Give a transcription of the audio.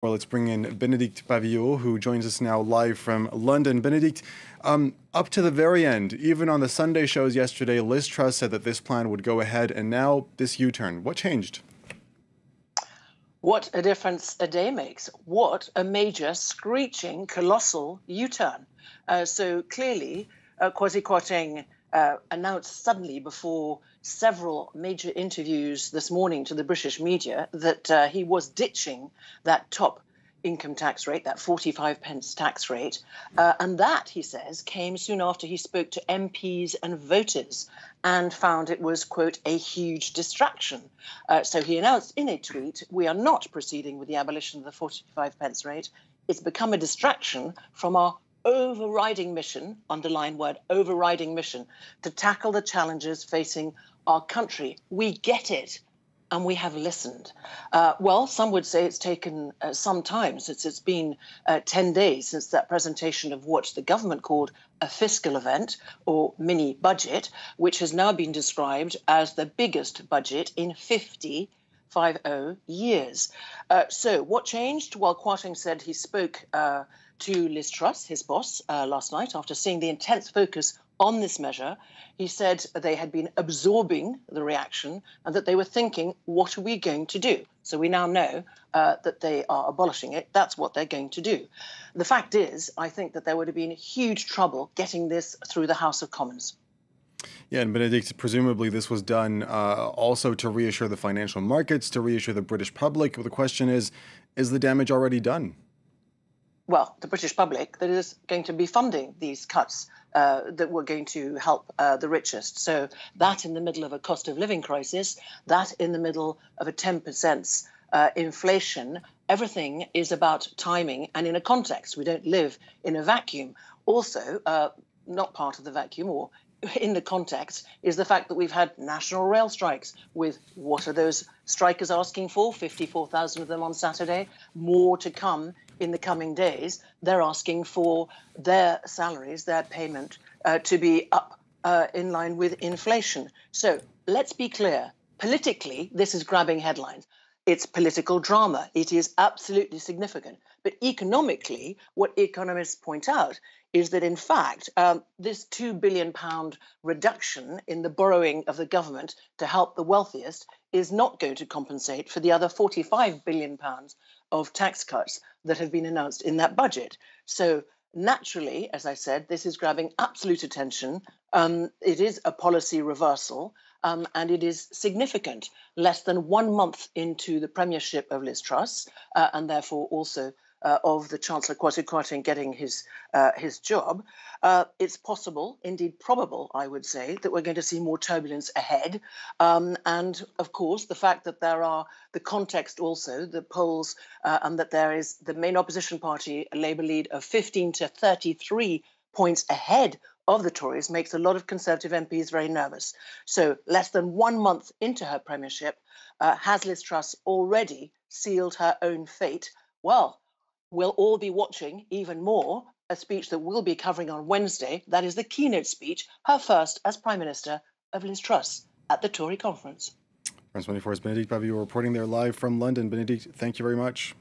Well, let's bring in Bénédicte Paviot, who joins us now live from London. Bénédicte, um, up to the very end, even on the Sunday shows yesterday, Liz Truss said that this plan would go ahead, and now this U turn. What changed? What a difference a day makes. What a major, screeching, colossal U turn. Uh, so clearly, uh, Kwasi uh, announced suddenly before several major interviews this morning to the British media that uh, he was ditching that top income tax rate, that 45 pence tax rate. Uh, and that, he says, came soon after he spoke to MPs and voters and found it was, quote, a huge distraction. Uh, so he announced in a tweet, we are not proceeding with the abolition of the 45 pence rate. It's become a distraction from our overriding mission, underline word, overriding mission, to tackle the challenges facing our country. We get it and we have listened. Uh, well, some would say it's taken uh, some time since it's been uh, 10 days since that presentation of what the government called a fiscal event or mini budget, which has now been described as the biggest budget in 50 50 years. Uh, so, what changed? Well, Kwarteng said he spoke uh, to Liz Truss, his boss, uh, last night after seeing the intense focus on this measure. He said they had been absorbing the reaction and that they were thinking, what are we going to do? So we now know uh, that they are abolishing it. That's what they're going to do. The fact is, I think that there would have been huge trouble getting this through the House of Commons. Yeah, and Bénédicte, presumably this was done uh, also to reassure the financial markets, to reassure the British public. But the question is, is the damage already done? Well, the British public that is going to be funding these cuts uh, that were going to help uh, the richest. So that in the middle of a cost of living crisis, that in the middle of a 10% uh, inflation, everything is about timing and in a context. We don't live in a vacuum. Also, uh, not part of the vacuum or in the context is the fact that we've had national rail strikes with what are those strikers asking for? 54,000 of them on Saturday. More to come in the coming days. They're asking for their salaries their payment uh, to be up uh, in line with inflation. So let's be clear. Politically this is grabbing headlines it's political drama. It is absolutely significant. But economically, what economists point out is that, in fact, um, this £2 billion reduction in the borrowing of the government to help the wealthiest is not going to compensate for the other £45 billion of tax cuts that have been announced in that budget. So, naturally, as I said, this is grabbing absolute attention. Um, it is a policy reversal um, and it is significant. Less than one month into the premiership of Liz Truss, uh, and therefore also uh, of the Chancellor Kwasi Kwarteng getting his uh, his job, uh, it's possible, indeed probable, I would say, that we're going to see more turbulence ahead. Um, and of course, the fact that there are the context also, the polls, uh, and that there is the main opposition party, a Labour lead of 15 to 33 points ahead of the Tories makes a lot of Conservative MPs very nervous. So, less than one month into her premiership, uh, has Liz Truss already sealed her own fate? Well, we'll all be watching even more a speech that we'll be covering on Wednesday. That is the keynote speech, her first as Prime Minister of Liz Truss at the Tory conference. France 24's Bénédicte Paviot reporting there live from London. Bénédicte, thank you very much.